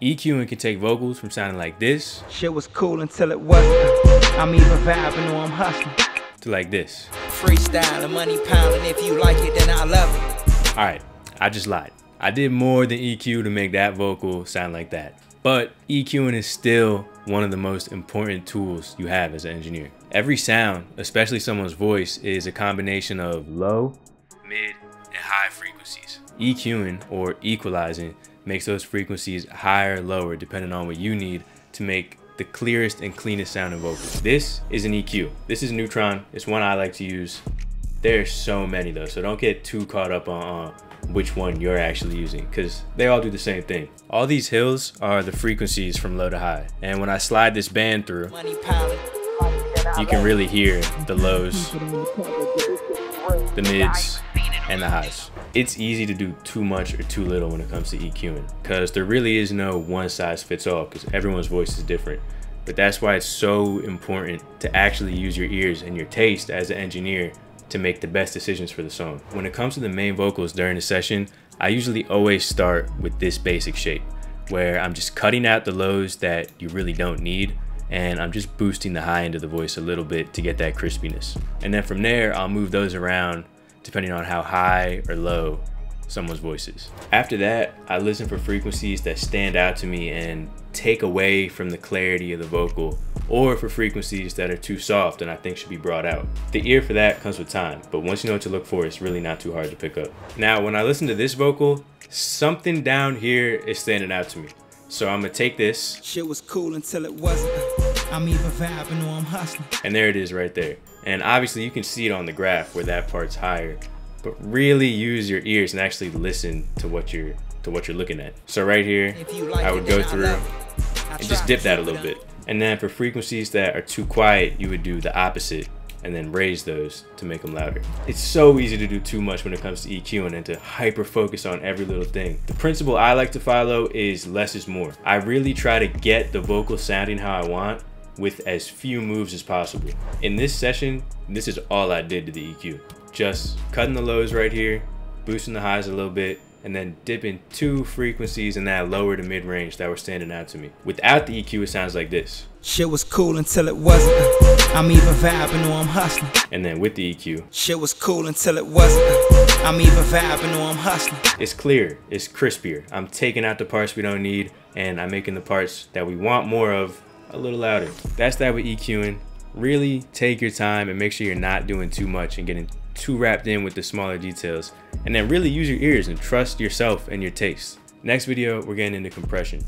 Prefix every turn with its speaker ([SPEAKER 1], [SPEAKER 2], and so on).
[SPEAKER 1] EQing can take vocals from sounding like this.
[SPEAKER 2] Shit was cool until it wasn't. I'm even vibing or I'm hustling.
[SPEAKER 1] To like this.
[SPEAKER 2] Freestyle and money piling. If you like it, then I love it.
[SPEAKER 1] Alright, I just lied. I did more than EQ to make that vocal sound like that. But EQing is still one of the most important tools you have as an engineer. Every sound, especially someone's voice, is a combination of low, mid, and high frequencies. EQing or equalizing makes those frequencies higher or lower depending on what you need to make the clearest and cleanest sound sounding vocal. This is an EQ. This is Neutron. It's one I like to use. There's so many though, so don't get too caught up on uh, which one you're actually using because they all do the same thing. All these hills are the frequencies from low to high. And when I slide this band through, you can really hear the lows, the mids, and the highs. It's easy to do too much or too little when it comes to EQing because there really is no one size fits all because everyone's voice is different. But that's why it's so important to actually use your ears and your taste as an engineer to make the best decisions for the song. When it comes to the main vocals during the session, I usually always start with this basic shape where I'm just cutting out the lows that you really don't need and I'm just boosting the high end of the voice a little bit to get that crispiness. And then from there, I'll move those around depending on how high or low someone's voice is. After that, I listen for frequencies that stand out to me and take away from the clarity of the vocal or for frequencies that are too soft and I think should be brought out. The ear for that comes with time, but once you know what to look for, it's really not too hard to pick up. Now, when I listen to this vocal, something down here is standing out to me. So I'm gonna take this.
[SPEAKER 2] Shit was cool until it wasn't. I'm even vibing or I'm hustling.
[SPEAKER 1] And there it is right there. And obviously you can see it on the graph where that part's higher, but really use your ears and actually listen to what you're to what you're looking at. So right here, like I would go through and just dip that a little bit. And then for frequencies that are too quiet, you would do the opposite and then raise those to make them louder. It's so easy to do too much when it comes to EQing and to hyper focus on every little thing. The principle I like to follow is less is more. I really try to get the vocal sounding how I want with as few moves as possible. In this session, this is all I did to the EQ. Just cutting the lows right here, boosting the highs a little bit, and then dipping two frequencies in that lower to mid range that were standing out to me. Without the EQ, it sounds like this.
[SPEAKER 2] Shit was cool until it wasn't. I'm even vibing or I'm hustling.
[SPEAKER 1] And then with the EQ.
[SPEAKER 2] Shit was cool until it wasn't. I'm even vibing or I'm hustling.
[SPEAKER 1] It's clear, it's crispier. I'm taking out the parts we don't need and I'm making the parts that we want more of a little louder. That's that with EQing. Really take your time and make sure you're not doing too much and getting too wrapped in with the smaller details. And then really use your ears and trust yourself and your taste. Next video, we're getting into compression.